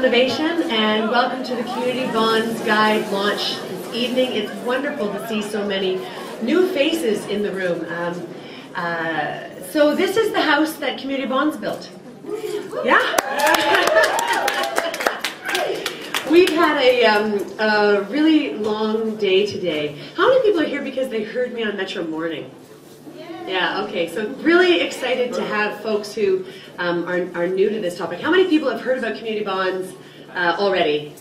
Innovation and welcome to the Community Bonds Guide launch this evening. It's wonderful to see so many new faces in the room. Um, uh, so this is the house that Community Bonds built. Yeah? We've had a, um, a really long day today. How many people are here because they heard me on Metro Morning? Yeah, okay, so really excited to have folks who um, are, are new to this topic. How many people have heard about community bonds uh, already?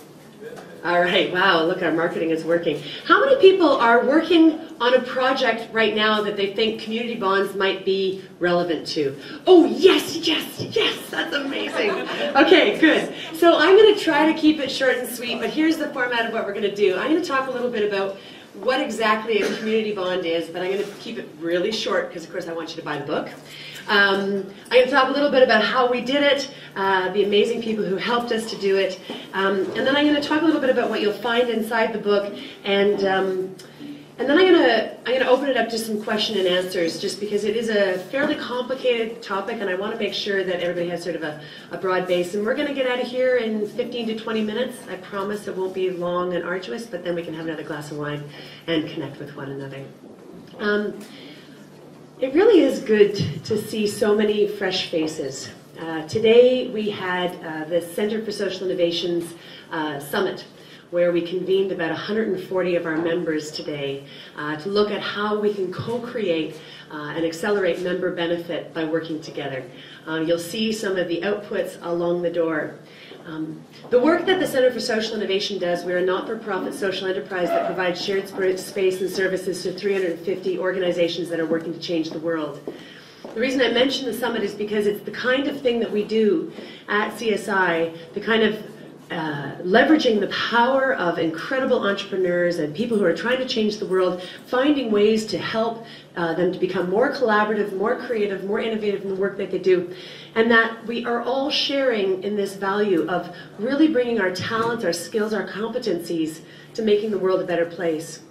All right, wow, look, our marketing is working. How many people are working on a project right now that they think community bonds might be relevant to? Oh, yes, yes, yes, that's amazing. Okay, good. So I'm going to try to keep it short and sweet, but here's the format of what we're going to do. I'm going to talk a little bit about what exactly a community bond is, but I'm going to keep it really short because, of course, I want you to buy the book. Um, I'm going to talk a little bit about how we did it, uh, the amazing people who helped us to do it, um, and then I'm going to talk a little bit about what you'll find inside the book, and um, and then I'm going to I'm to open it up to some question and answers, just because it is a fairly complicated topic, and I want to make sure that everybody has sort of a, a broad base. And we're going to get out of here in 15 to 20 minutes. I promise it won't be long and arduous, but then we can have another glass of wine and connect with one another. Um, it really is good to see so many fresh faces. Uh, today we had uh, the Center for Social Innovations uh, Summit where we convened about 140 of our members today uh, to look at how we can co-create uh, and accelerate member benefit by working together. Um, you'll see some of the outputs along the door. Um, the work that the Center for Social Innovation does, we're a not-for-profit social enterprise that provides shared space and services to 350 organizations that are working to change the world. The reason I mention the summit is because it's the kind of thing that we do at CSI, the kind of uh, leveraging the power of incredible entrepreneurs and people who are trying to change the world, finding ways to help uh, them to become more collaborative, more creative, more innovative in the work that they do, and that we are all sharing in this value of really bringing our talents, our skills, our competencies to making the world a better place.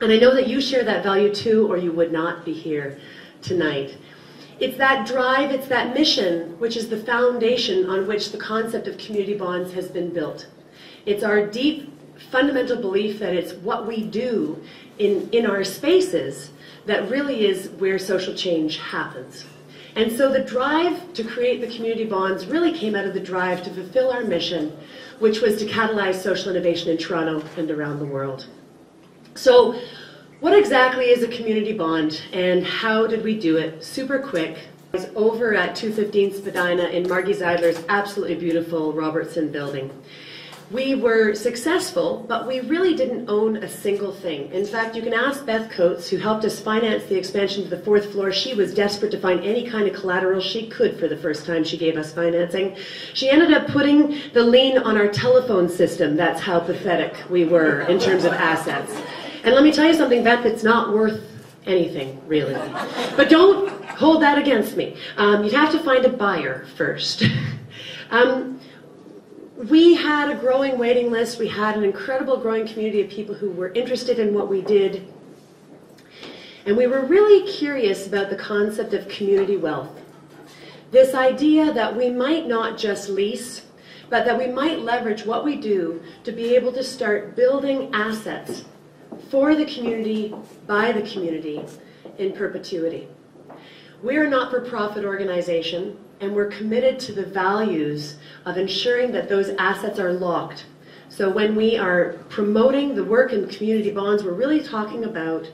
And I know that you share that value too, or you would not be here tonight. It's that drive, it's that mission, which is the foundation on which the concept of community bonds has been built. It's our deep fundamental belief that it's what we do in, in our spaces that really is where social change happens. And so the drive to create the community bonds really came out of the drive to fulfill our mission, which was to catalyze social innovation in Toronto and around the world. So what exactly is a community bond and how did we do it? Super quick. I was over at 215 Spadina in Margie Zeidler's absolutely beautiful Robertson building. We were successful, but we really didn't own a single thing. In fact, you can ask Beth Coates, who helped us finance the expansion to the fourth floor. She was desperate to find any kind of collateral she could for the first time she gave us financing. She ended up putting the lien on our telephone system. That's how pathetic we were in terms of assets. And let me tell you something, Beth, it's not worth anything, really. But don't hold that against me. Um, you'd have to find a buyer first. um, we had a growing waiting list. We had an incredible growing community of people who were interested in what we did. And we were really curious about the concept of community wealth. This idea that we might not just lease, but that we might leverage what we do to be able to start building assets for the community, by the community, in perpetuity. We're a not-for-profit organization, and we're committed to the values of ensuring that those assets are locked. So when we are promoting the work in community bonds, we're really talking about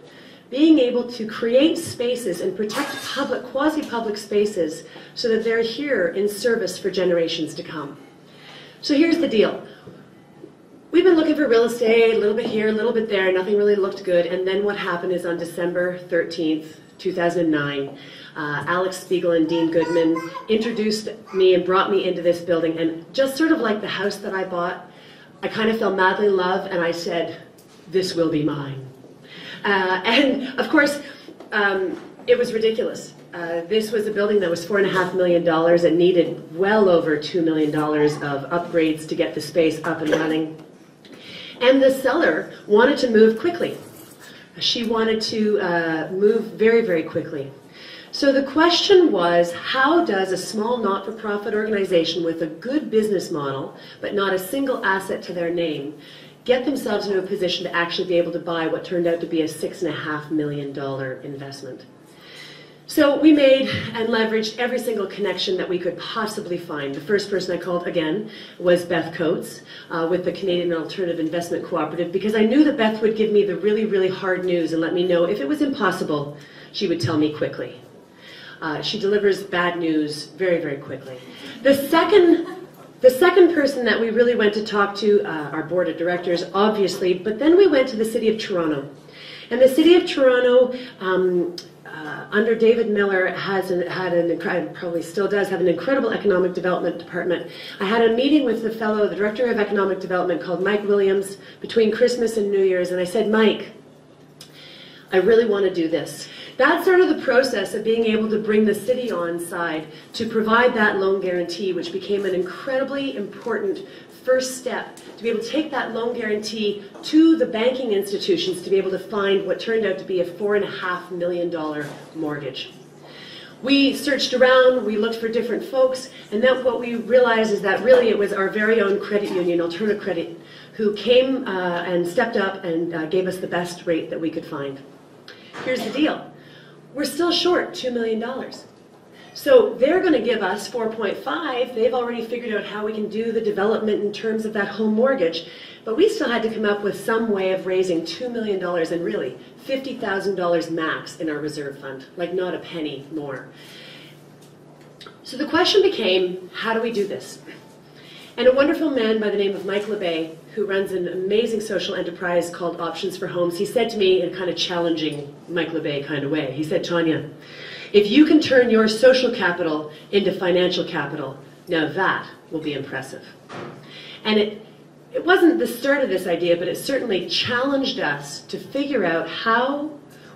being able to create spaces and protect public, quasi-public spaces so that they're here in service for generations to come. So here's the deal. We've been looking for real estate, a little bit here, a little bit there, nothing really looked good. And then what happened is on December 13th, 2009, uh, Alex Spiegel and Dean Goodman introduced me and brought me into this building. And just sort of like the house that I bought, I kind of fell madly in love and I said, this will be mine. Uh, and of course, um, it was ridiculous. Uh, this was a building that was four and a half million dollars and needed well over two million dollars of upgrades to get the space up and running. And the seller wanted to move quickly. She wanted to uh, move very, very quickly. So the question was how does a small not for profit organization with a good business model, but not a single asset to their name, get themselves into a position to actually be able to buy what turned out to be a $6.5 million investment? So we made and leveraged every single connection that we could possibly find. The first person I called, again, was Beth Coates uh, with the Canadian Alternative Investment Cooperative because I knew that Beth would give me the really, really hard news and let me know if it was impossible, she would tell me quickly. Uh, she delivers bad news very, very quickly. The second, the second person that we really went to talk to, uh, our board of directors, obviously, but then we went to the City of Toronto. And the City of Toronto, um, uh, under David Miller, has an, had an probably still does have an incredible economic development department. I had a meeting with the fellow, the director of economic development, called Mike Williams, between Christmas and New Year's, and I said, Mike, I really want to do this. That's sort of the process of being able to bring the city on side to provide that loan guarantee, which became an incredibly important first step to be able to take that loan guarantee to the banking institutions to be able to find what turned out to be a $4.5 million mortgage. We searched around, we looked for different folks, and then what we realized is that really it was our very own credit union, Alterna Credit, who came uh, and stepped up and uh, gave us the best rate that we could find. Here's the deal. We're still short $2 million. So they're going to give us 4.5. They've already figured out how we can do the development in terms of that home mortgage. But we still had to come up with some way of raising $2 million and really $50,000 max in our reserve fund, like not a penny more. So the question became, how do we do this? And a wonderful man by the name of Mike Labbé, who runs an amazing social enterprise called Options for Homes, he said to me in a kind of challenging Mike Labbé kind of way, he said, Tonya, if you can turn your social capital into financial capital, now that will be impressive. And it, it wasn't the start of this idea, but it certainly challenged us to figure out how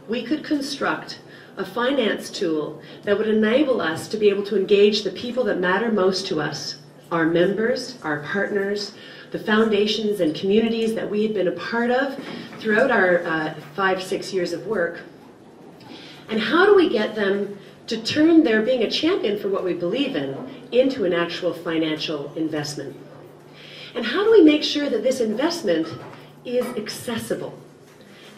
we could construct a finance tool that would enable us to be able to engage the people that matter most to us our members, our partners, the foundations and communities that we had been a part of throughout our uh, five, six years of work. And how do we get them to turn their being a champion for what we believe in into an actual financial investment? And how do we make sure that this investment is accessible?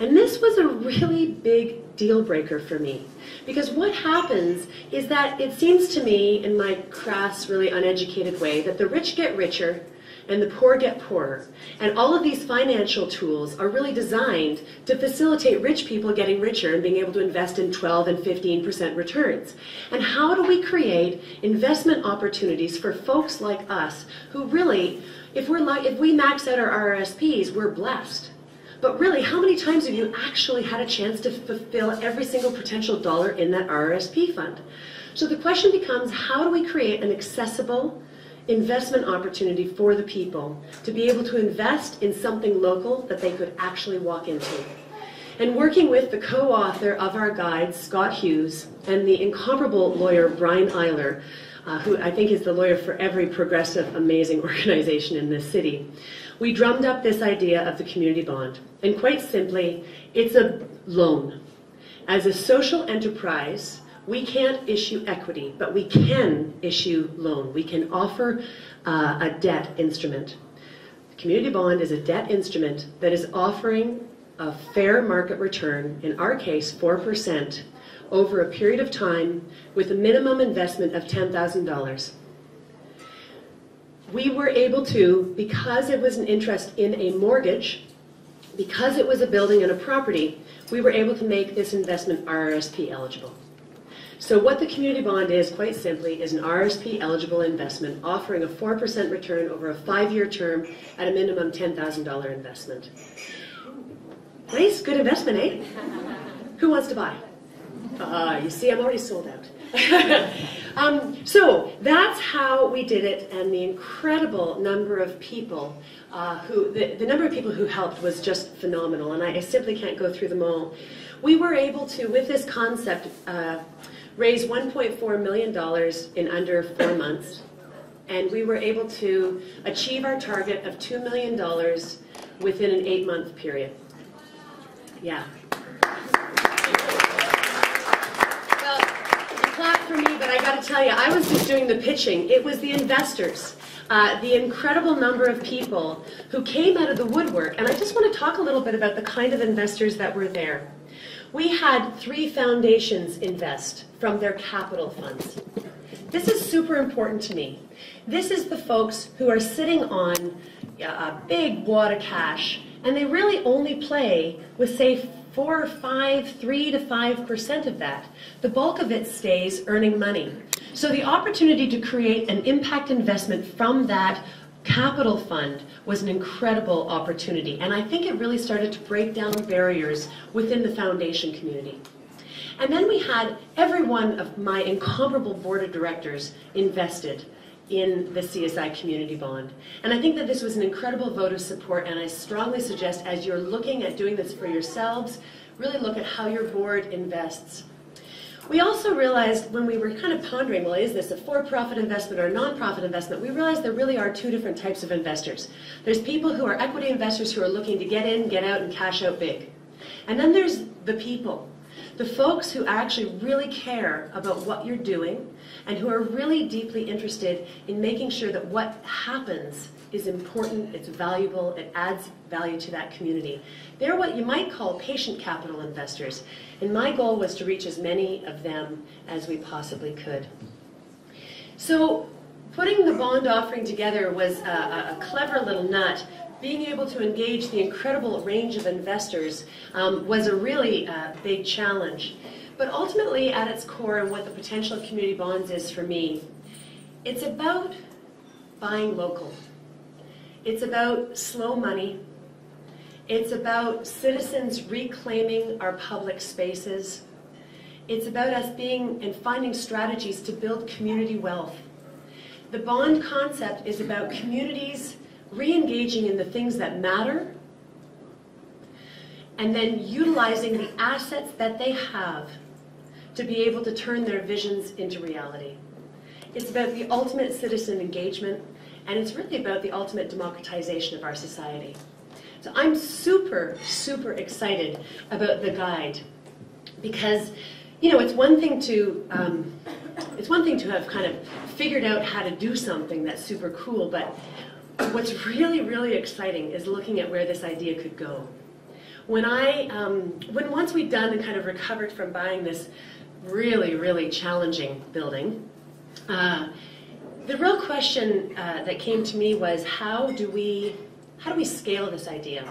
And this was a really big deal breaker for me. Because what happens is that it seems to me, in my crass, really uneducated way, that the rich get richer and the poor get poorer. And all of these financial tools are really designed to facilitate rich people getting richer and being able to invest in 12 and 15% returns. And how do we create investment opportunities for folks like us who really, if, we're like, if we max out our RRSPs, we're blessed. But really, how many times have you actually had a chance to fulfill every single potential dollar in that RRSP fund? So the question becomes, how do we create an accessible investment opportunity for the people to be able to invest in something local that they could actually walk into? And working with the co-author of our guide, Scott Hughes, and the incomparable lawyer, Brian Iler, uh, who I think is the lawyer for every progressive, amazing organization in this city, we drummed up this idea of the community bond. And quite simply, it's a loan. As a social enterprise, we can't issue equity, but we can issue loan. We can offer uh, a debt instrument. The community bond is a debt instrument that is offering a fair market return, in our case, 4%, over a period of time with a minimum investment of $10,000 we were able to, because it was an interest in a mortgage, because it was a building and a property, we were able to make this investment RRSP eligible. So what the community bond is, quite simply, is an RSP eligible investment offering a 4% return over a five-year term at a minimum $10,000 investment. Nice, good investment, eh? Who wants to buy? Uh, you see, I'm already sold out. um, so that's how we did it, and the incredible number of people uh, who, the, the, number of people who helped was just phenomenal, and I, I, simply can't go through them all. We were able to, with this concept, uh, raise $1.4 million in under four months, and we were able to achieve our target of $2 million within an eight-month period. Yeah. Well, clap for me, but I got to tell you, I was just doing the pitching. It was the investors, uh, the incredible number of people who came out of the woodwork. And I just want to talk a little bit about the kind of investors that were there. We had three foundations invest from their capital funds. This is super important to me. This is the folks who are sitting on a big wad of cash, and they really only play with, say, four or five, three to five percent of that. The bulk of it stays earning money. So the opportunity to create an impact investment from that capital fund was an incredible opportunity. And I think it really started to break down barriers within the foundation community. And then we had every one of my incomparable board of directors invested in the CSI Community Bond. And I think that this was an incredible vote of support, and I strongly suggest as you're looking at doing this for yourselves, really look at how your board invests. We also realized when we were kind of pondering, well, is this a for-profit investment or a non-profit investment, we realized there really are two different types of investors. There's people who are equity investors who are looking to get in, get out, and cash out big. And then there's the people the folks who actually really care about what you're doing and who are really deeply interested in making sure that what happens is important, it's valuable, it adds value to that community. They're what you might call patient capital investors, and my goal was to reach as many of them as we possibly could. So putting the bond offering together was a, a clever little nut being able to engage the incredible range of investors um, was a really uh, big challenge. But ultimately, at its core, and what the potential of community bonds is for me, it's about buying local. It's about slow money. It's about citizens reclaiming our public spaces. It's about us being and finding strategies to build community wealth. The bond concept is about communities re-engaging in the things that matter, and then utilizing the assets that they have to be able to turn their visions into reality. It's about the ultimate citizen engagement, and it's really about the ultimate democratization of our society. So I'm super, super excited about the guide because, you know, it's one thing to, um, it's one thing to have kind of figured out how to do something that's super cool, but what's really, really exciting is looking at where this idea could go. When I, um, when once we'd done and kind of recovered from buying this really, really challenging building, uh, the real question uh, that came to me was how do we, how do we scale this idea?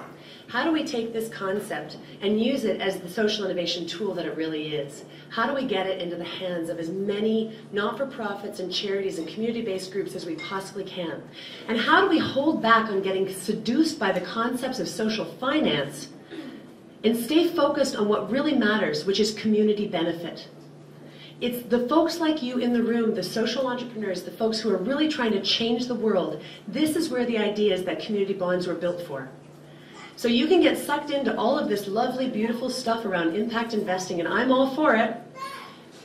How do we take this concept and use it as the social innovation tool that it really is? How do we get it into the hands of as many not-for-profits and charities and community-based groups as we possibly can? And how do we hold back on getting seduced by the concepts of social finance and stay focused on what really matters, which is community benefit? It's the folks like you in the room, the social entrepreneurs, the folks who are really trying to change the world. This is where the ideas that community bonds were built for. So you can get sucked into all of this lovely, beautiful stuff around impact investing, and I'm all for it.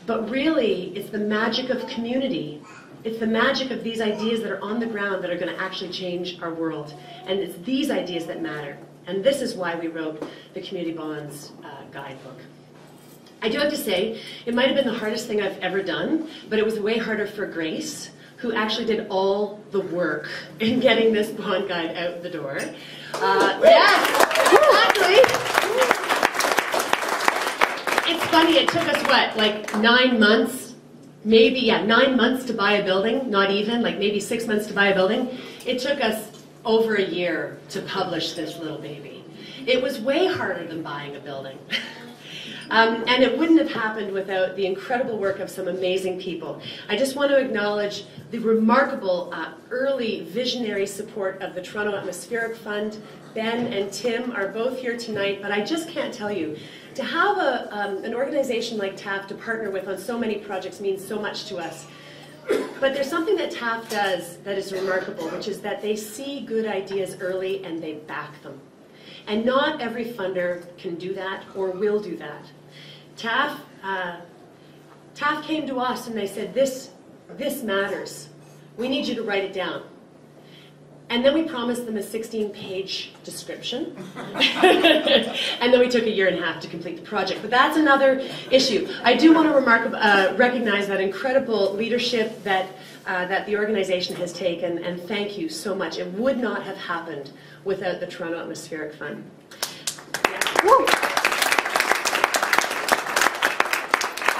But really, it's the magic of community. It's the magic of these ideas that are on the ground that are going to actually change our world. And it's these ideas that matter. And this is why we wrote the Community Bonds uh, guidebook. I do have to say, it might have been the hardest thing I've ever done, but it was way harder for Grace, who actually did all the work in getting this bond guide out the door. Uh, yes, exactly. It's funny, it took us what, like nine months? Maybe, yeah, nine months to buy a building, not even, like maybe six months to buy a building. It took us over a year to publish this little baby. It was way harder than buying a building. Um, and it wouldn't have happened without the incredible work of some amazing people. I just want to acknowledge the remarkable uh, early visionary support of the Toronto Atmospheric Fund. Ben and Tim are both here tonight, but I just can't tell you. To have a, um, an organization like TAF to partner with on so many projects means so much to us. But there's something that TAF does that is remarkable, which is that they see good ideas early and they back them. And not every funder can do that or will do that. TAF, uh, TAF came to us and they said, this, this matters. We need you to write it down. And then we promised them a 16 page description. and then we took a year and a half to complete the project. But that's another issue. I do want to remark, uh, recognize that incredible leadership that, uh, that the organization has taken, and thank you so much. It would not have happened without the Toronto Atmospheric Fund. Yeah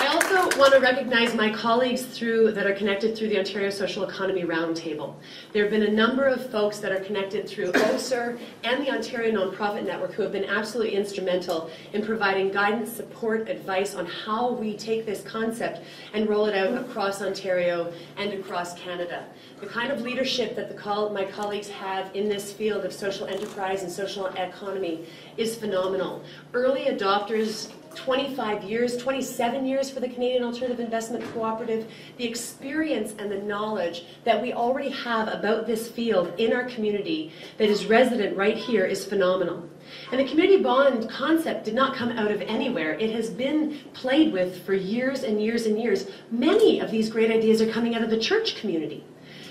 also want to recognize my colleagues through that are connected through the Ontario Social Economy Roundtable. There have been a number of folks that are connected through OSER and the Ontario Nonprofit Network who have been absolutely instrumental in providing guidance, support, advice on how we take this concept and roll it out across Ontario and across Canada. The kind of leadership that the, my colleagues have in this field of social enterprise and social economy is phenomenal. Early adopters 25 years, 27 years for the Canadian Alternative Investment Cooperative, the experience and the knowledge that we already have about this field in our community that is resident right here is phenomenal. And the community bond concept did not come out of anywhere. It has been played with for years and years and years. Many of these great ideas are coming out of the church community.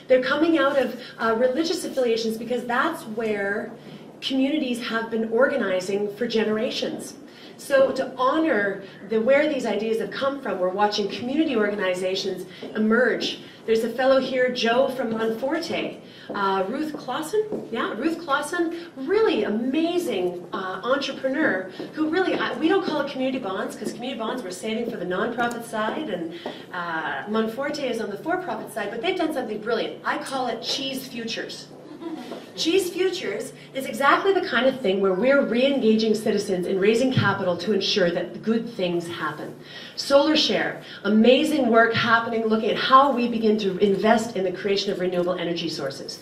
They're coming out of uh, religious affiliations because that's where communities have been organizing for generations. So to honor the, where these ideas have come from, we're watching community organizations emerge. There's a fellow here, Joe from Monforte, uh, Ruth Klahsen, yeah, Ruth Klahsen, really amazing uh, entrepreneur who really, uh, we don't call it community bonds because community bonds we're saving for the nonprofit side and uh, Monforte is on the for-profit side, but they've done something brilliant. I call it cheese futures. Cheese Futures is exactly the kind of thing where we're re-engaging citizens in raising capital to ensure that good things happen. Solar Share, amazing work happening looking at how we begin to invest in the creation of renewable energy sources.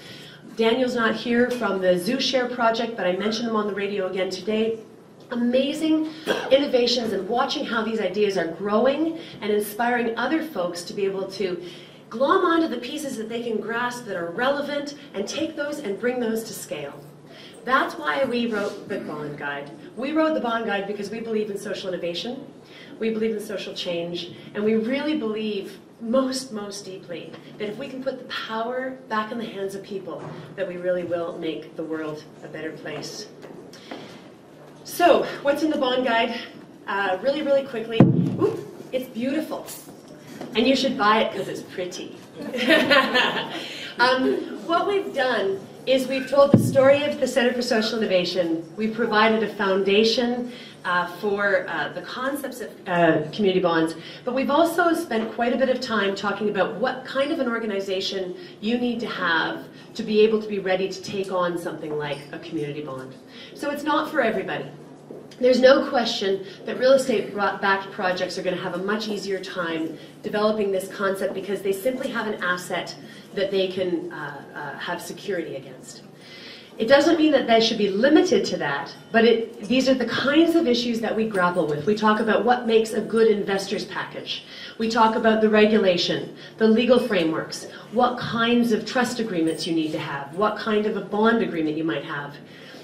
Daniel's not here from the Zoo Share project, but I mentioned them on the radio again today amazing innovations and watching how these ideas are growing and inspiring other folks to be able to glom onto the pieces that they can grasp that are relevant and take those and bring those to scale. That's why we wrote the Bond Guide. We wrote the Bond Guide because we believe in social innovation, we believe in social change, and we really believe most, most deeply that if we can put the power back in the hands of people, that we really will make the world a better place. So, what's in the Bond Guide? Uh, really, really quickly. Ooh, it's beautiful and you should buy it because it's pretty. um, what we've done is we've told the story of the Center for Social Innovation. We've provided a foundation uh, for uh, the concepts of uh, community bonds, but we've also spent quite a bit of time talking about what kind of an organization you need to have to be able to be ready to take on something like a community bond. So it's not for everybody. There's no question that real estate backed projects are going to have a much easier time developing this concept because they simply have an asset that they can uh, uh, have security against. It doesn't mean that they should be limited to that, but it, these are the kinds of issues that we grapple with. We talk about what makes a good investor's package. We talk about the regulation, the legal frameworks, what kinds of trust agreements you need to have, what kind of a bond agreement you might have.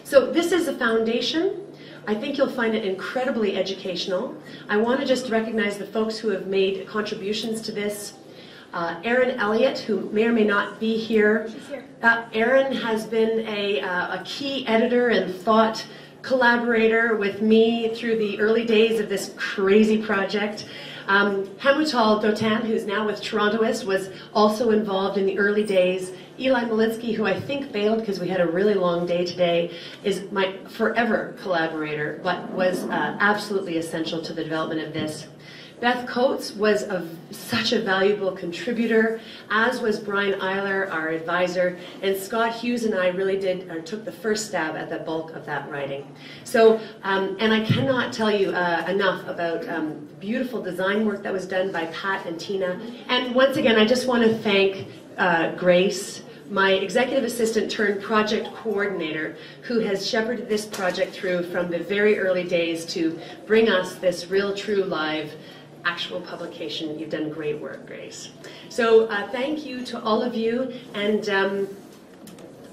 So this is a foundation I think you'll find it incredibly educational. I want to just recognize the folks who have made contributions to this. Uh, Erin Elliott, who may or may not be here. She's here. Uh, Erin has been a, uh, a key editor and thought collaborator with me through the early days of this crazy project. Um, Hamutal Dotan, who's now with Torontoist, was also involved in the early days. Eli Malinsky, who I think bailed because we had a really long day today, is my forever collaborator, but was uh, absolutely essential to the development of this. Beth Coates was a, such a valuable contributor, as was Brian Iler, our advisor, and Scott Hughes and I really did uh, took the first stab at the bulk of that writing. So, um, and I cannot tell you uh, enough about um, beautiful design work that was done by Pat and Tina. And once again, I just want to thank uh, Grace my executive assistant turned project coordinator who has shepherded this project through from the very early days to bring us this real true live actual publication. You've done great work, Grace. So uh, thank you to all of you and um,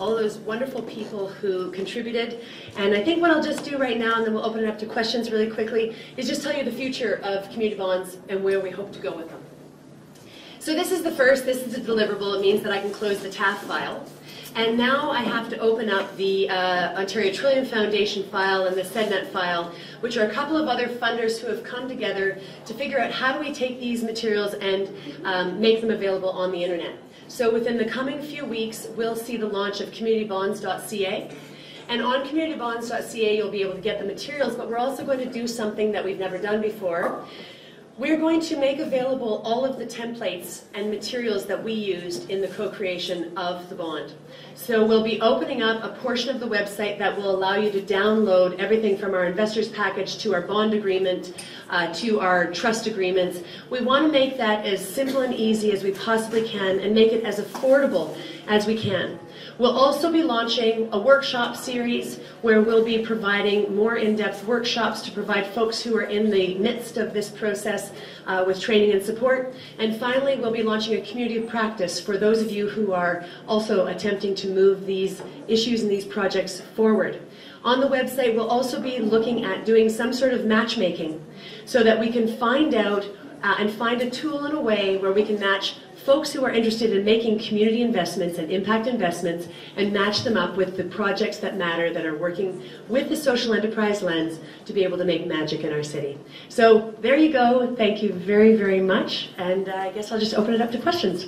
all those wonderful people who contributed. And I think what I'll just do right now, and then we'll open it up to questions really quickly, is just tell you the future of community bonds and where we hope to go with them. So this is the first, this is a deliverable. It means that I can close the TAF file. And now I have to open up the uh, Ontario Trillium Foundation file and the SEDNet file, which are a couple of other funders who have come together to figure out how do we take these materials and um, make them available on the internet. So within the coming few weeks, we'll see the launch of communitybonds.ca. And on communitybonds.ca, you'll be able to get the materials, but we're also going to do something that we've never done before. We're going to make available all of the templates and materials that we used in the co-creation of the bond. So we'll be opening up a portion of the website that will allow you to download everything from our investors package to our bond agreement uh, to our trust agreements. We want to make that as simple and easy as we possibly can and make it as affordable as we can. We'll also be launching a workshop series where we'll be providing more in-depth workshops to provide folks who are in the midst of this process uh, with training and support. And finally, we'll be launching a community of practice for those of you who are also attempting to move these issues and these projects forward. On the website, we'll also be looking at doing some sort of matchmaking so that we can find out uh, and find a tool and a way where we can match folks who are interested in making community investments and impact investments and match them up with the projects that matter that are working with the social enterprise lens to be able to make magic in our city. So there you go. Thank you very, very much. And I guess I'll just open it up to questions.